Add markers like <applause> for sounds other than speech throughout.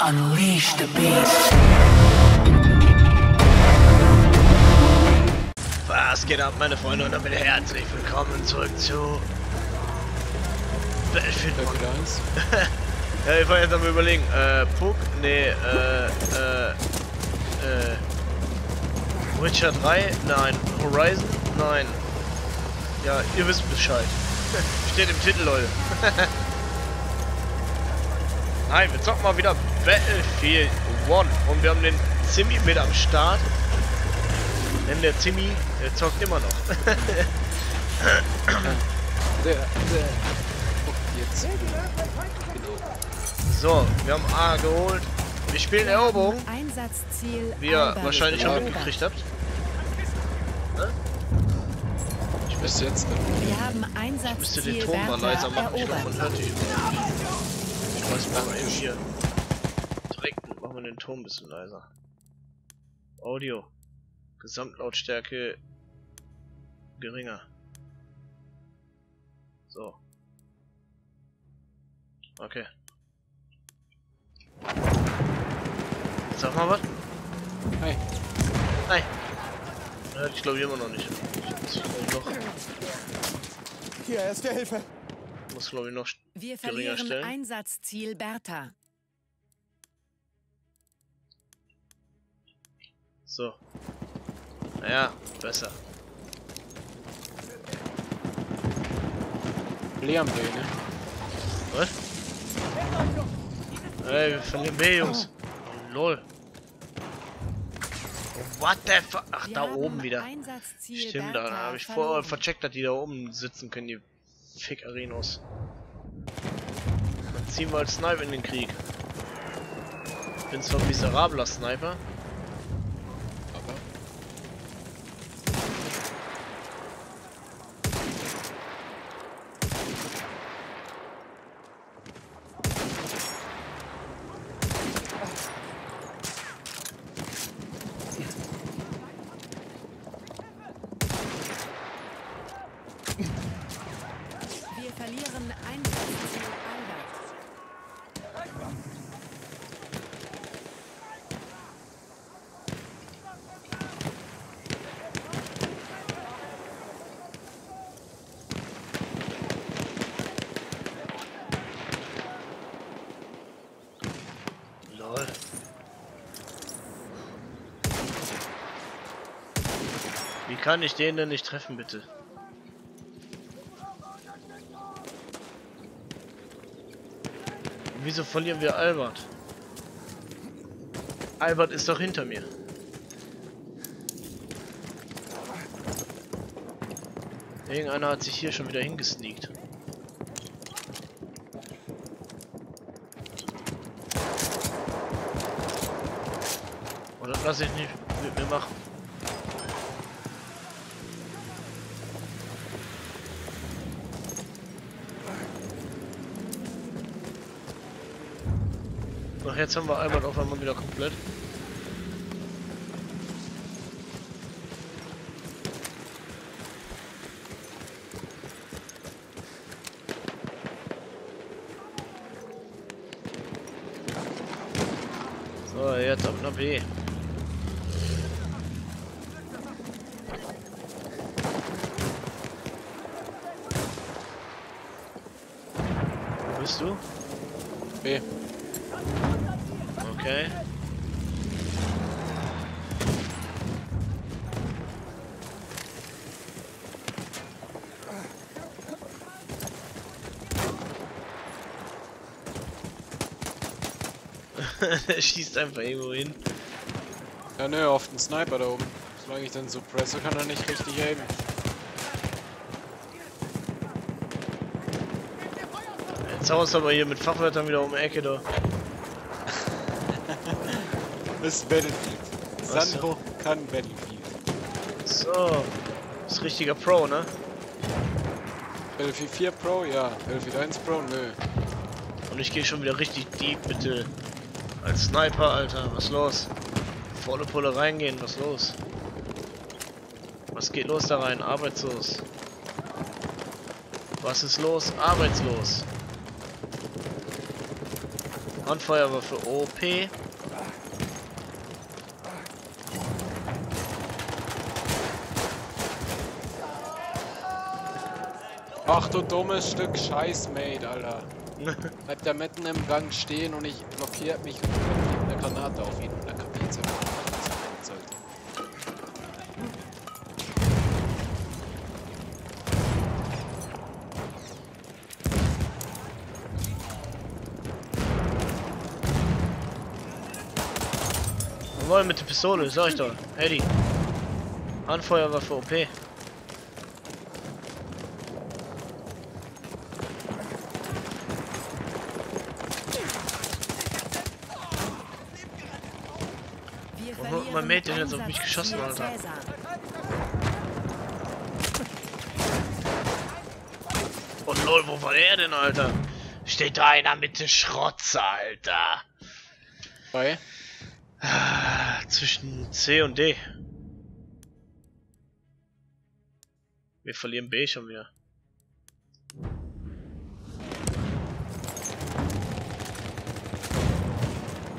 Unleash the beast. Was geht ab, meine Freunde, und damit herzlich willkommen zurück zu Battlefield Battlefield 1. <laughs> Ja, ich war jetzt am überlegen, äh, Puck, nee, äh, äh, äh, Witcher 3, nein, Horizon, nein. Ja, ihr wisst Bescheid. <laughs> Steht im Titel, Leute. <laughs> Nein, wir zocken mal wieder Battlefield 1 und wir haben den Zimmy mit am Start. Denn der Zimmy, der zockt immer noch. <laughs> Der, der. Jetzt. so, wir haben A geholt. Wir spielen Eroberung, Einsatzziel. wie ihr wahrscheinlich schon mitgekriegt habt. Bis jetzt. äh, Wir haben Müsste den Einsatzziel Ton mal leiser machen, ich glaube man hört überhaupt weiß mal eben hier. Direkt machen wir den Ton ein bisschen leiser. Audio. Gesamtlautstärke geringer. So. Okay. Sag mal was. Hi. Nein. Ja, ich glaube immer noch nicht. Ich ich, noch, Hier, erste Hilfe. Muss glaube ich noch Wir verlieren stellen. Einsatzziel Bertha. So. Naja, besser. Leon Play, ne? Was? Ey, wir verlieren B, Jungs. Lol. What the fuck? Ach, Wir da oben wieder. Einsatzziel Stimmt, da habe ich vorher vercheckt, dass die da oben sitzen können, die Fickarinos. Dann ziehen wir als Sniper in den Krieg. Bin zwar ein miserabler Sniper. Verlieren Einsatzziel kann ich den denn nicht treffen, bitte? Wieso verlieren wir Albert? Albert ist doch hinter mir. Irgendeiner hat sich hier schon wieder hingesneakt. Oder lass ich nicht mit mir machen. Jetzt haben wir Albert auf einmal wieder komplett. So, jetzt ab nach B. Wo bist du? B. Okay. <laughs> er schießt einfach irgendwo hin. Ja, ne, auf den Sniper da oben. Solange ich den suppresse, kann er nicht richtig aimen. Jetzt haust du aber hier mit Fachwörtern wieder um die Ecke da. Das ist Battlefield. Ach so. Sandro kann Battlefield. So. Ist richtiger Pro, ne? Battlefield 4 Pro, ja. Battlefield 1 Pro, nö. Und ich gehe schon wieder richtig deep, bitte. Als Sniper, Alter. Was los? Volle Pulle reingehen, was los? Was geht los da rein? Arbeitslos. Was ist los? Arbeitslos. Handfeuerwaffe OP. Ach du dummes Stück Scheiß, Mate, Alter. <laughs> Bleibt da mitten im Gang stehen und ich blockiert mich und dann eine Granate auf ihn und dann kapiert er, was er sollte. Wir wollen mit der Pistole, sag ich doch. Eddie. Handfeuerwaffe OP. Wir Hat Mate denn jetzt auf mich geschossen, Alter? Und lol, wo war er denn, Alter? Steht da einer mit der Schrotze, Alter. Bei? Ah, Zwischen C und D. Wir verlieren B schon wieder.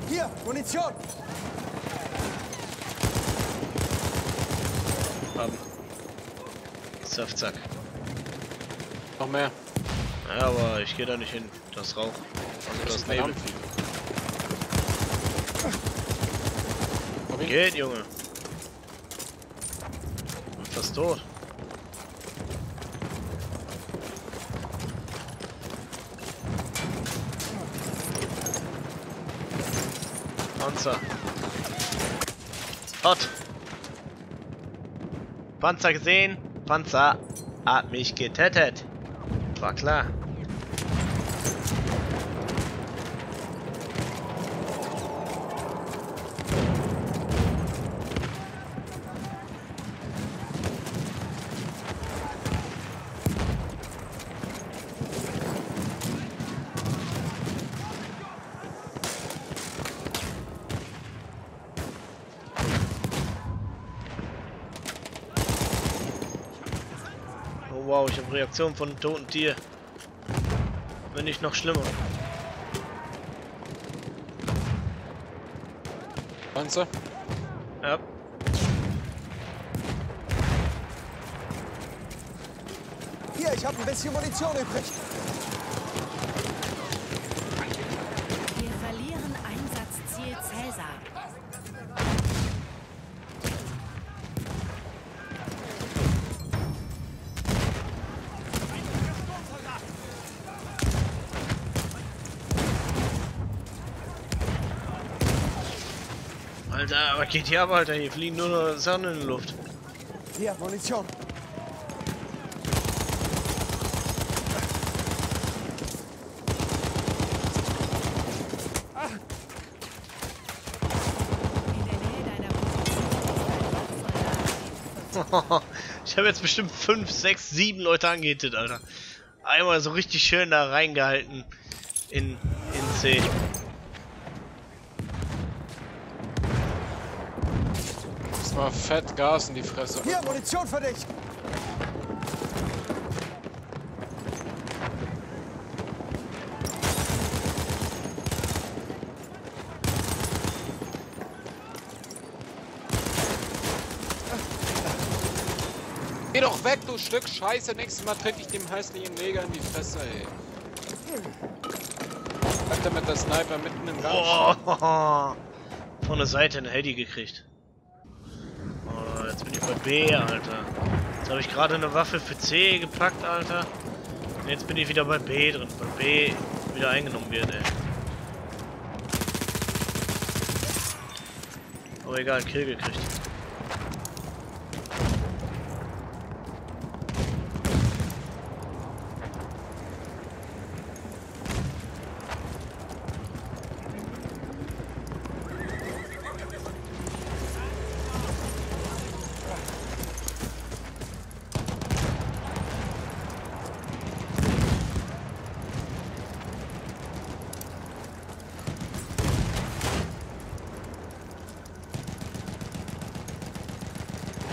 Hier, Munition! Zack, zack. Noch mehr. Ja, aber ich gehe da nicht hin. Das Rauch. Also das Nebel. Ihn? Geht, Junge. Bin fast tot. Panzer. Hot. Panzer gesehen. Panzer hat mich getötet. War klar. Wow, ich habe Reaktion von einem toten Tier. Wenn nicht noch schlimmer. Panzer? Ja. Hier, ich habe ein bisschen Munition übrig. Alter, aber geht hier ab, Alter. Hier fliegen nur noch Sachen in die Luft. Hier, Munition. <laughs> Ich habe jetzt bestimmt 5, 6, 7 Leute angehittet, Alter. Einmal so richtig schön da reingehalten. In, in C. Das war fett Gas in die Fresse. Hier, Munition für dich. Geh doch weg, du Stück Scheiße. Nächstes Mal tritt ich dem hässlichen Neger in die Fresse, ey. Bleibt er mit der Sniper mitten im Gang stehen. Oh, von der Seite eine Heady gekriegt. Jetzt bin ich bei B, Alter. Jetzt habe ich gerade eine Waffe für C gepackt, Alter. Und jetzt bin ich wieder bei B drin. Bei B wieder eingenommen wird, ey. Aber egal, Kill gekriegt.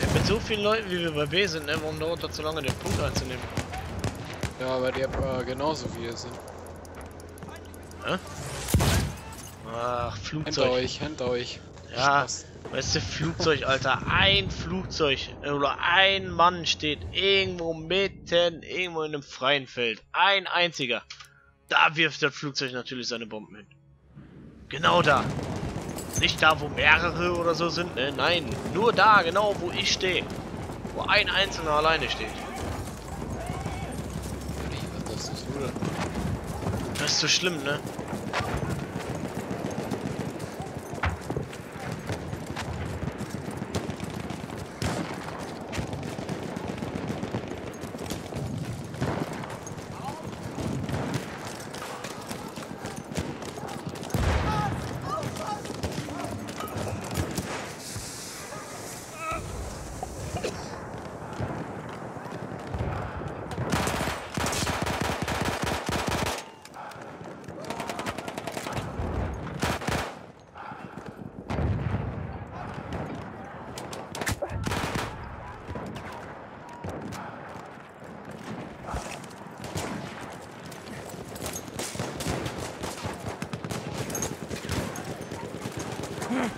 Ey, mit so vielen Leuten, wie wir bei B sind, ne, warum dauert das so lange, den Punkt einzunehmen? Ja, aber die aber genauso wie ihr sind. Hä? Ach, Hinter Flugzeug. euch, hinter euch. Ja, Spaß. weißt du, Flugzeug, Alter. Ein Flugzeug äh, oder ein Mann steht irgendwo mitten, irgendwo in einem freien Feld. Ein einziger. Da wirft das Flugzeug natürlich seine Bomben hin. Genau da. Nicht da, wo mehrere oder so sind, ne? Nein, nur da, genau wo ich stehe. Wo ein einzelner alleine steht. Das ist so schlimm, ne? Wir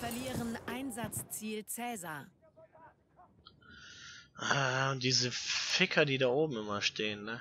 verlieren Einsatzziel Cäsar. Ah, und diese Ficker, die da oben immer stehen, ne?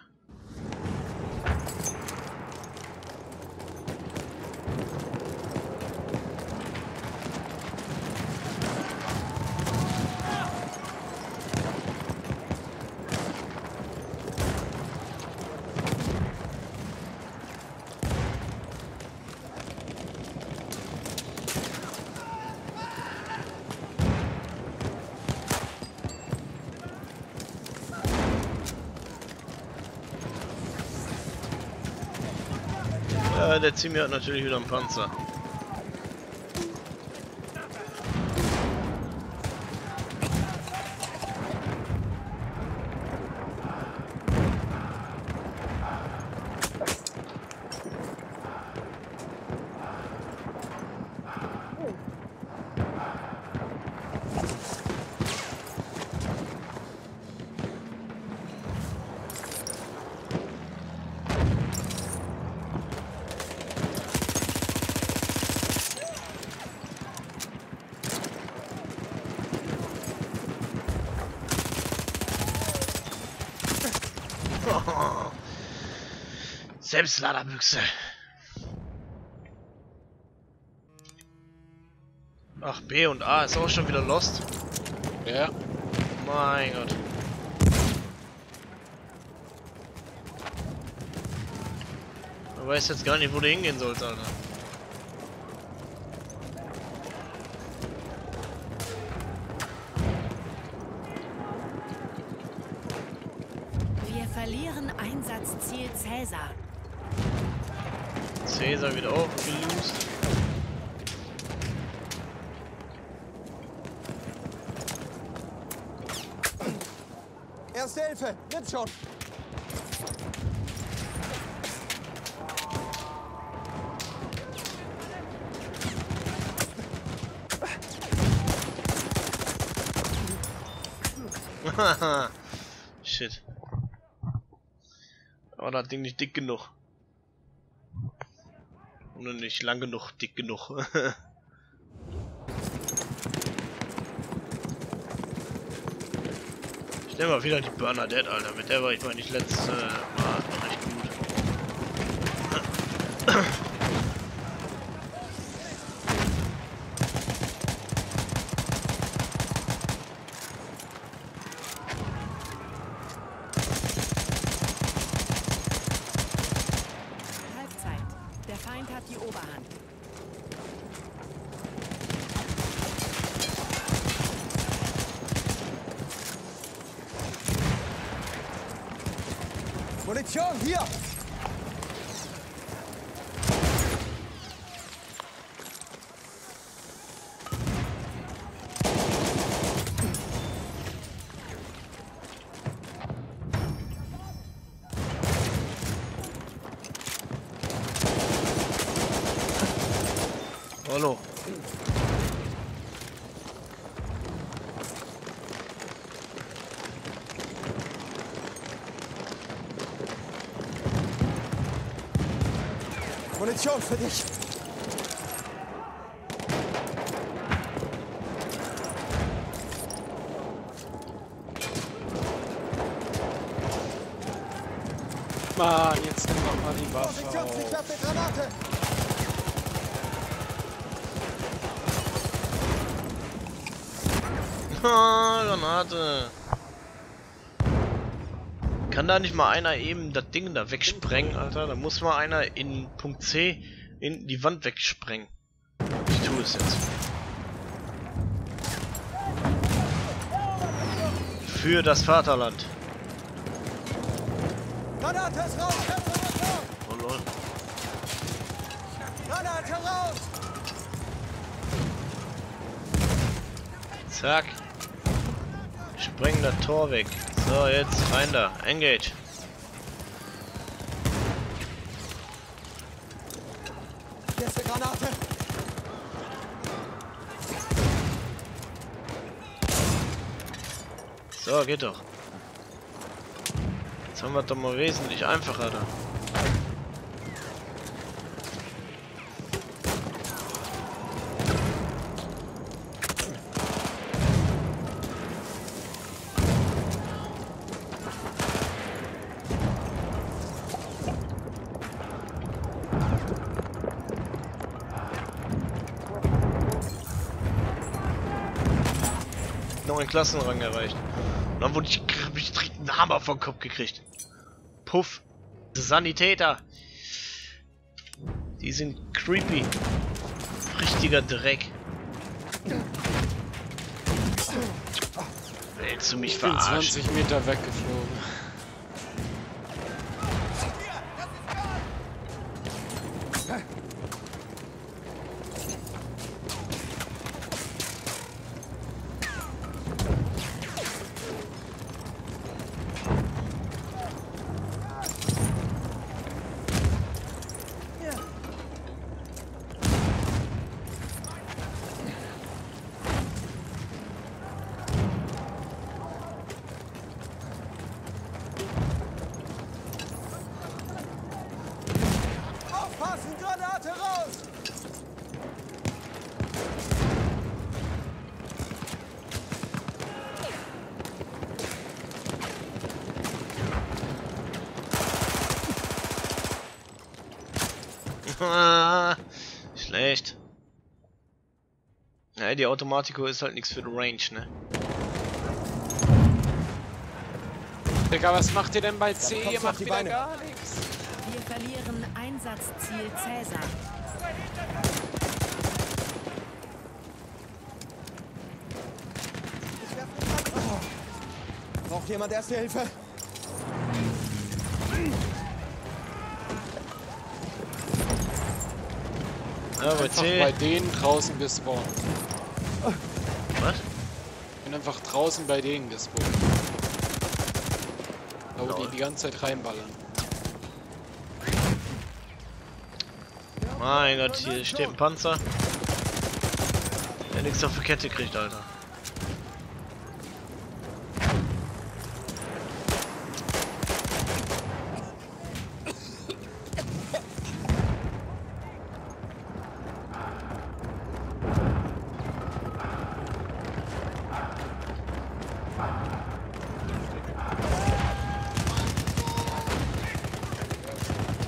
Ja, der Zimmer hat natürlich wieder einen Panzer. Selbstladerbüchse. Ach, B und A ist auch schon wieder lost. Ja, Mein Gott. Du weißt jetzt gar nicht, wo du hingehen sollst, Alter. Wir verlieren Einsatzziel Cäsar. Cäsar wieder aufgelöst. Erste Hilfe, nimm schon. <laughs> Shit. Aber das Ding nicht dick genug. Oder nicht lang genug, dick genug. <laughs> ich nehme mal wieder die Bernadette, Alter. Mit der war ich mal nicht letztes äh, Mal Munition, hier! Munition für dich. Mann, jetzt nimm doch mal die Waffe Jungs, ich auf. werfe eine Granate. <laughs> Granate. Kann da nicht mal einer eben das Ding da wegsprengen, Alter? Da muss mal einer in Punkt C in die Wand wegsprengen. Ich tue es jetzt. Für das Vaterland. Oh lol. Zack. Sprengen das Tor weg. So, jetzt rein da. Engage. Erste Granate. So, geht doch. Jetzt haben wir doch mal wesentlich einfacher da. Klassenrang erreicht. Und dann wurde ich, hab ich direkt einen Hammer vom Kopf gekriegt. Puff. Sanitäter. Die sind creepy. Richtiger Dreck. Willst du mich Ich bin verarschen? 20 Meter weggeflogen. Aufpassen, Granate raus. Ah, Schlecht. Ja, die Automatico ist halt nichts für die Range, ne? Digga, was macht ihr denn bei C? Ihr macht die wieder Beine. gar nichts. Wir verlieren Einsatzziel Cäsar. Oh. Braucht jemand erste Hilfe? Ja, bei Einfach bei C. denen draußen gespawnt. Einfach draußen bei denen gespawnt. Da wo die die ganze Zeit reinballern. Mein Gott, hier steht ein Panzer. Der nichts auf die Kette kriegt, Alter.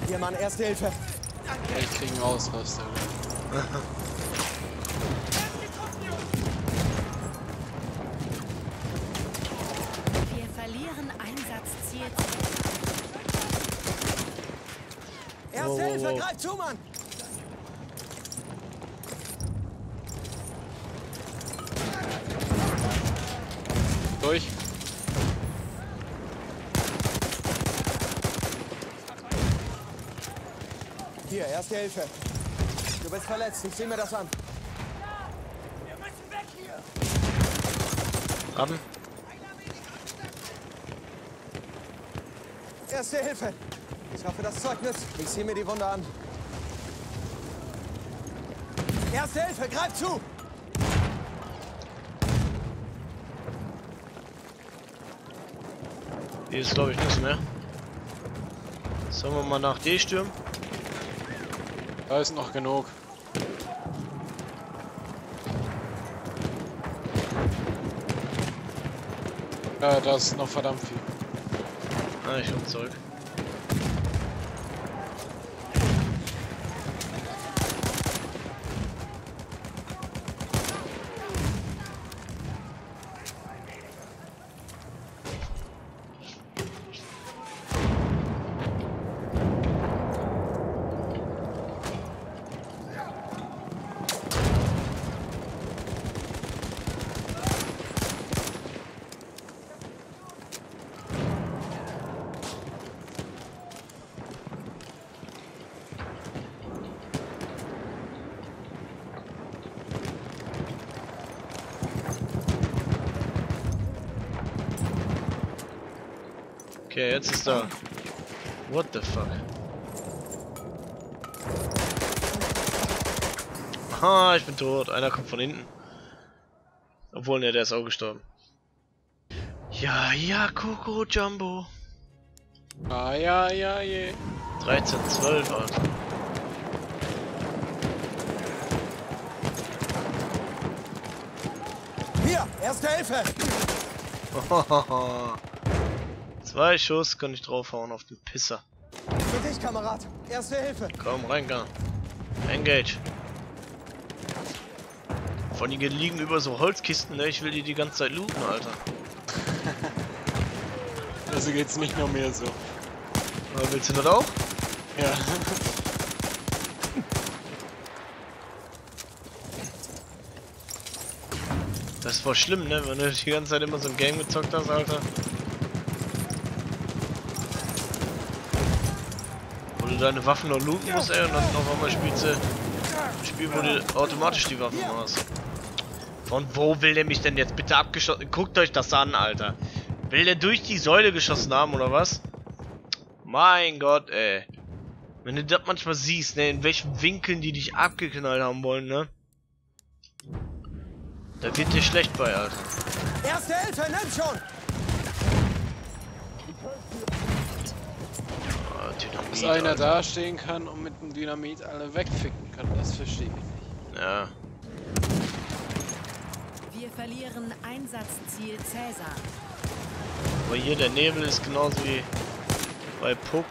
Hier, Mann, erste Hilfe. Ich krieg einen Ausraster. Wir verlieren Einsatzziel Erste Wow, Hilfe, wow. greif zu, Mann. Durch. Hier, erste Hilfe. Du bist verletzt, ich sehe mir das an. Haben? Erste Hilfe. Ich hoffe, das Zeugnis. Ich sehe mir die Wunde an. Erste Hilfe, greif zu. Die ist glaube ich nichts mehr. Sollen wir mal nach D stürmen? Da ist noch genug. Ja, da ist noch verdammt viel. Ah, ich komm zurück. Okay, jetzt ist da. What the fuck? Aha, ich bin tot. Einer kommt von hinten. Obwohl, ne, der ist auch gestorben. Ja, ja, Coco Jumbo. Ah, ja, ja, je. 13, 12, Alter. Hier, erste Hilfe! <laughs> Zwei Schuss kann ich draufhauen auf den Pisser. Für dich, Kamerad. Erste Hilfe. Komm, reingang. Engage. Von die liegen über so Holzkisten, ne? Ich will die die ganze Zeit looten, Alter. <laughs> Also geht's nicht nur mir so. Aber willst du das auch? Ja. Das ist voll schlimm, ne? Wenn du die ganze Zeit immer so ein Game gezockt hast, Alter. Deine Waffen noch looten musst, ey, und dann auf einmal spielst du ein Spiel, du automatisch die Waffen hast. Von wo will der mich denn jetzt bitte abgeschossen? Guckt euch das an, Alter. Will der durch die Säule geschossen haben, oder was? Mein Gott, ey. Wenn du das manchmal siehst, ne, in welchen Winkeln die dich abgeknallt haben wollen, ne? Da wird dir schlecht bei, Alter. Erste Hilfe, nimm schon! Dynamit, Dass einer Alter. da stehen kann und mit dem Dynamit alle wegficken kann, das verstehe ich nicht. Ja. Wir verlieren Einsatzziel Cäsar. Aber hier der Nebel ist genauso wie bei Puck.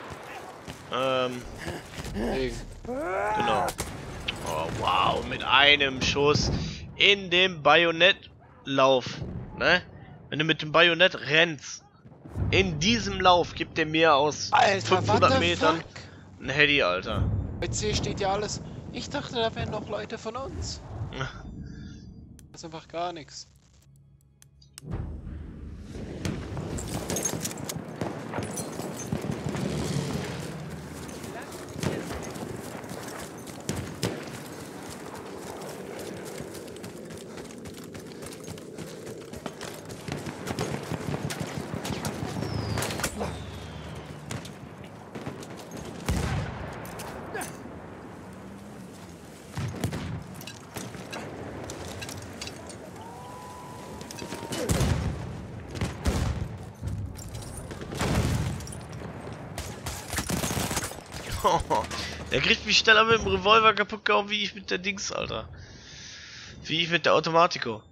Ähm, Deswegen. genau. Oh, wow, mit einem Schuss in dem Bajonettlauf. Ne? Wenn du mit dem Bajonett rennst, in diesem Lauf gibt er mir aus Alter, 500 what the Metern fuck? ein Heady, Alter. Bei C steht ja alles. Ich dachte, da wären noch Leute von uns. <laughs> Das ist einfach gar nichts. <laughs> der kriegt mich schneller mit dem Revolver kaputt gehauen, wie ich mit der Dings, Alter. Wie ich mit der Automatico.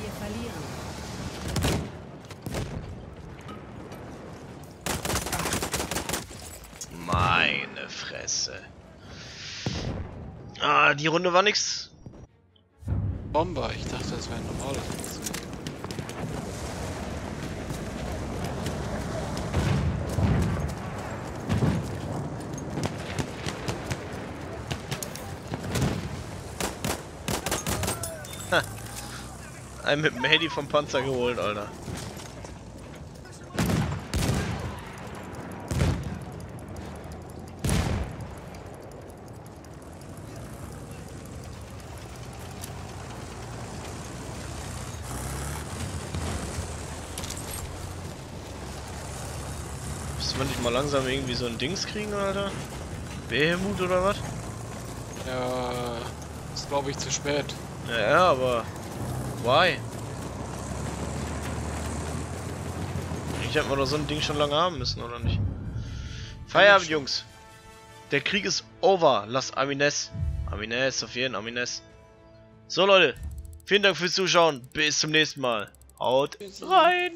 Wir verlieren. Meine Fresse. Die Runde war nix. Bomber, ich dachte, das wären normale. Einen mit dem Handy vom Panzer geholt, Alter. Mal langsam irgendwie so ein Dings kriegen, Alter? Behemoth oder was? Ja, ist glaube ich zu spät. Ja, ja, aber. Why? Ich hätte mal doch so ein Ding schon lange haben müssen, oder nicht? Feierabend, Jungs. Der Krieg ist over. Lasst Amines. Amines, auf jeden Amines. So, Leute. Vielen Dank fürs Zuschauen. Bis zum nächsten Mal. Haut rein.